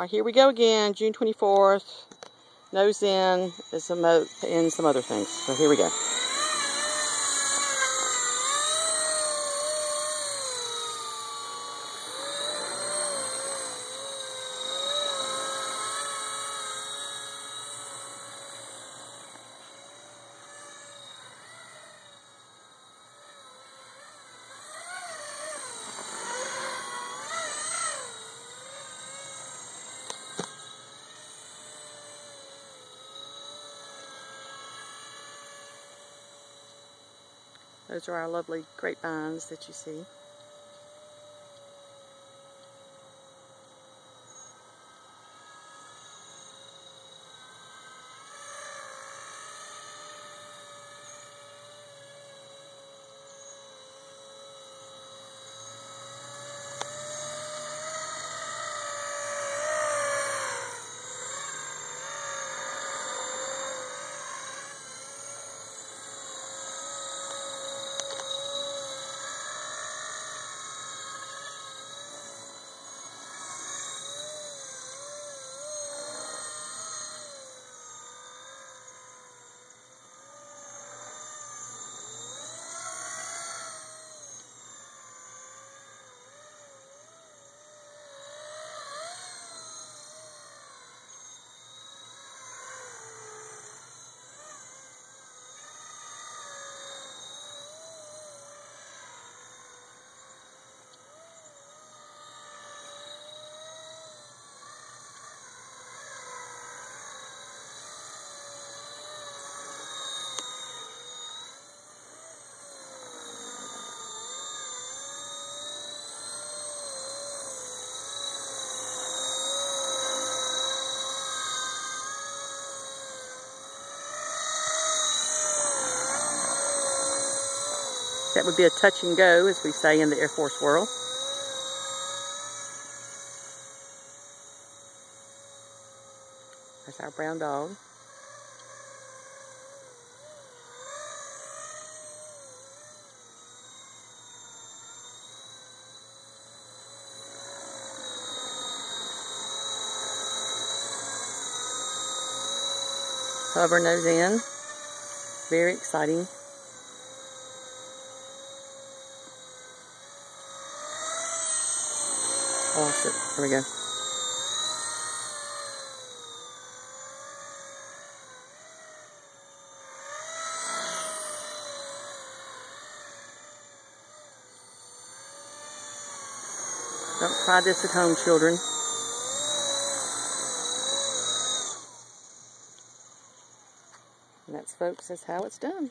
All right, here we go again, June 24th. Nose in is some, and some other things. So here we go. Those are our lovely grapevines that you see. That would be a touch and go, as we say in the Air Force world. That's our brown dog. Hover nose in. Very exciting. Oh, lost it. There we go. Don't try this at home, children. And that's, folks, that's how it's done.